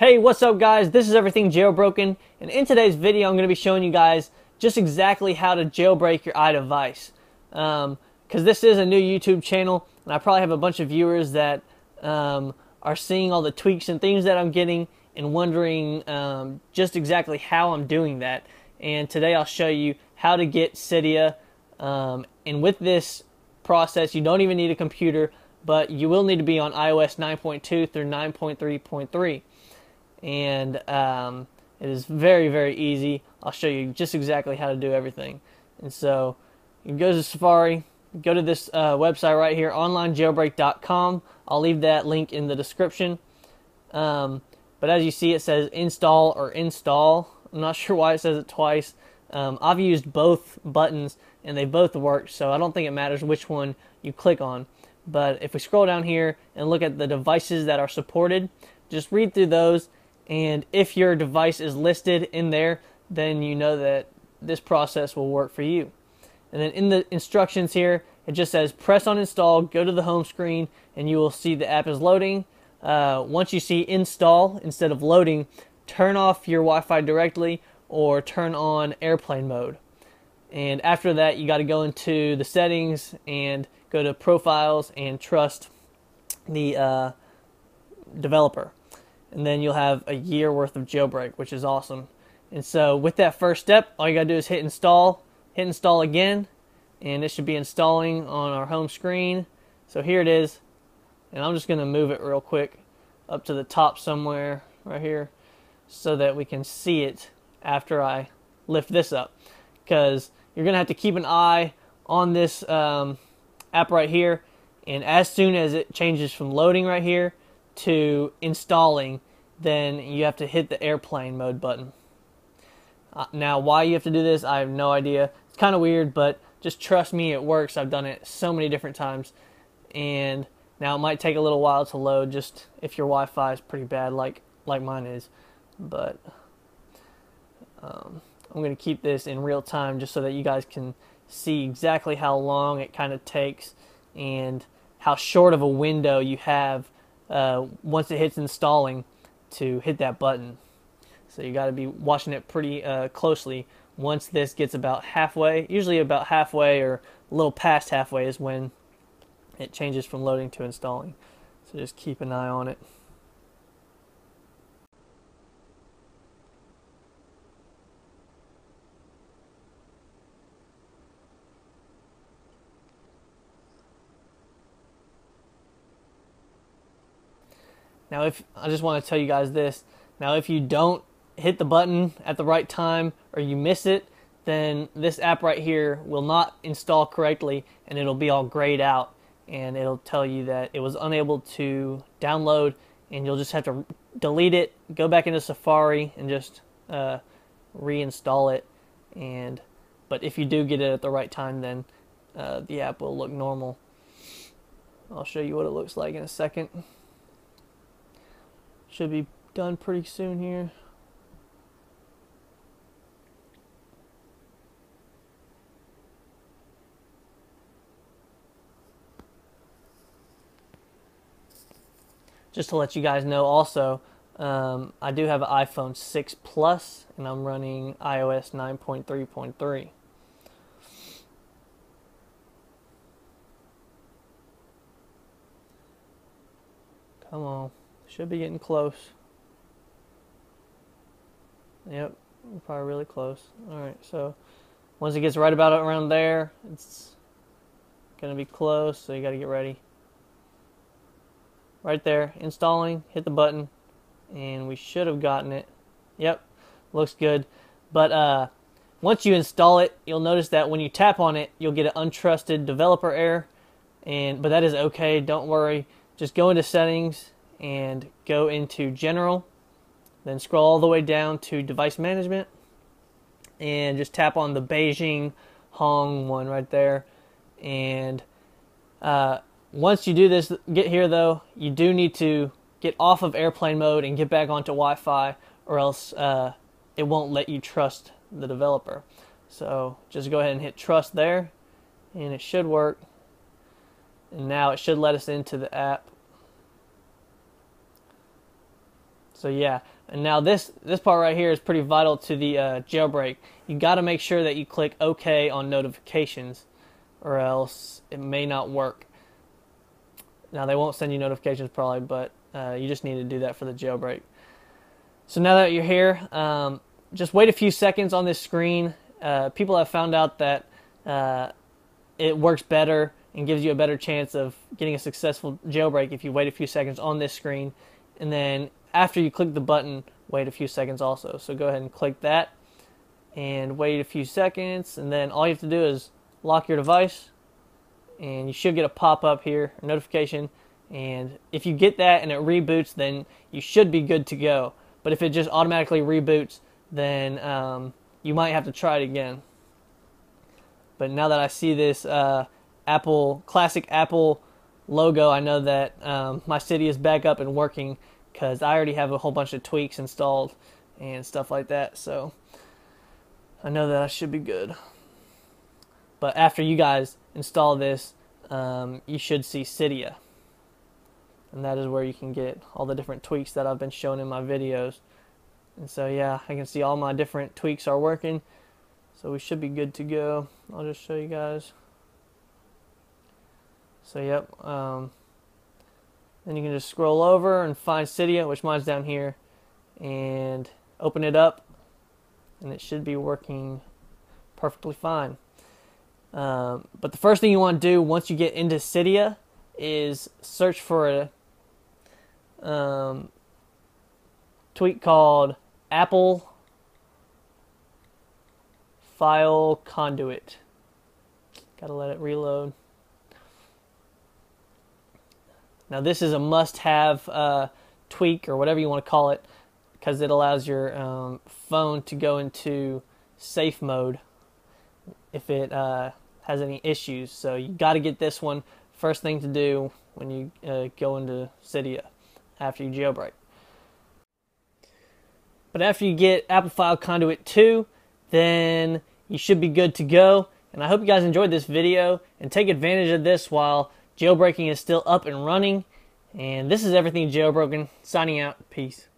Hey, what's up guys? This is Everything Jailbroken, and in today's video I'm going to be showing you guys just exactly how to jailbreak your iDevice. Because um, this is a new YouTube channel, and I probably have a bunch of viewers that um, are seeing all the tweaks and things that I'm getting and wondering um, just exactly how I'm doing that. And today I'll show you how to get Cydia. Um, and with this process, you don't even need a computer, but you will need to be on iOS 9.2 through 9.3.3 and um, it is very very easy. I'll show you just exactly how to do everything. And so you go to Safari, go to this uh, website right here, onlinejailbreak.com. I'll leave that link in the description. Um, but as you see, it says install or install. I'm not sure why it says it twice. Um, I've used both buttons and they both work, so I don't think it matters which one you click on. But if we scroll down here and look at the devices that are supported, just read through those and if your device is listed in there, then you know that this process will work for you. And then in the instructions here, it just says press on install, go to the home screen, and you will see the app is loading. Uh, once you see install instead of loading, turn off your Wi Fi directly or turn on airplane mode. And after that, you got to go into the settings and go to profiles and trust the uh, developer and then you'll have a year worth of jailbreak, which is awesome. And so with that first step, all you gotta do is hit install, hit install again, and it should be installing on our home screen. So here it is, and I'm just gonna move it real quick up to the top somewhere right here so that we can see it after I lift this up because you're gonna have to keep an eye on this um, app right here and as soon as it changes from loading right here to installing, then you have to hit the airplane mode button. Uh, now, why you have to do this, I have no idea. It's kind of weird, but just trust me, it works. I've done it so many different times. And now it might take a little while to load just if your Wi-Fi is pretty bad like like mine is. But um, I'm going to keep this in real time just so that you guys can see exactly how long it kind of takes and how short of a window you have uh, once it hits installing to hit that button. So you got to be watching it pretty uh, closely. Once this gets about halfway, usually about halfway or a little past halfway is when it changes from loading to installing. So just keep an eye on it. Now, if I just want to tell you guys this, now if you don't hit the button at the right time or you miss it, then this app right here will not install correctly and it'll be all grayed out and it'll tell you that it was unable to download and you'll just have to delete it, go back into Safari and just uh, reinstall it. And but if you do get it at the right time, then uh, the app will look normal. I'll show you what it looks like in a second. Should be done pretty soon here. Just to let you guys know also, um, I do have an iPhone 6 Plus and I'm running iOS 9.3.3. Come on. Should be getting close. Yep, probably really close. Alright, so once it gets right about around there, it's going to be close, so you got to get ready. Right there, installing, hit the button, and we should have gotten it. Yep, looks good. But uh, once you install it, you'll notice that when you tap on it, you'll get an untrusted developer error. And but that is okay. Don't worry. Just go into settings and go into general then scroll all the way down to device management and just tap on the Beijing Hong one right there. And uh, once you do this get here though you do need to get off of airplane mode and get back onto Wi-Fi or else uh, it won't let you trust the developer. So just go ahead and hit trust there and it should work. And now it should let us into the app So yeah, and now this this part right here is pretty vital to the uh, jailbreak. You got to make sure that you click OK on notifications, or else it may not work. Now they won't send you notifications probably, but uh, you just need to do that for the jailbreak. So now that you're here, um, just wait a few seconds on this screen. Uh, people have found out that uh, it works better and gives you a better chance of getting a successful jailbreak if you wait a few seconds on this screen. And then after you click the button, wait a few seconds also. So go ahead and click that and wait a few seconds. And then all you have to do is lock your device and you should get a pop-up here, a notification. And if you get that and it reboots, then you should be good to go. But if it just automatically reboots, then um, you might have to try it again. But now that I see this uh, Apple classic Apple logo, I know that um, my Cydia is back up and working because I already have a whole bunch of tweaks installed and stuff like that. So I know that I should be good. But after you guys install this, um, you should see Cydia. And that is where you can get all the different tweaks that I've been showing in my videos. And so yeah, I can see all my different tweaks are working. So we should be good to go. I'll just show you guys. So yep, um, then you can just scroll over and find Cydia, which mine's down here, and open it up, and it should be working perfectly fine. Um, but the first thing you want to do once you get into Cydia is search for a um, tweet called Apple file conduit. Gotta let it reload. Now this is a must-have uh, tweak or whatever you want to call it because it allows your um, phone to go into safe mode if it uh, has any issues. So you got to get this one first thing to do when you uh, go into Cydia after you jailbreak. But after you get Apple File Conduit 2, then you should be good to go. And I hope you guys enjoyed this video and take advantage of this while jailbreaking is still up and running. And this is everything jailbroken. Signing out. Peace.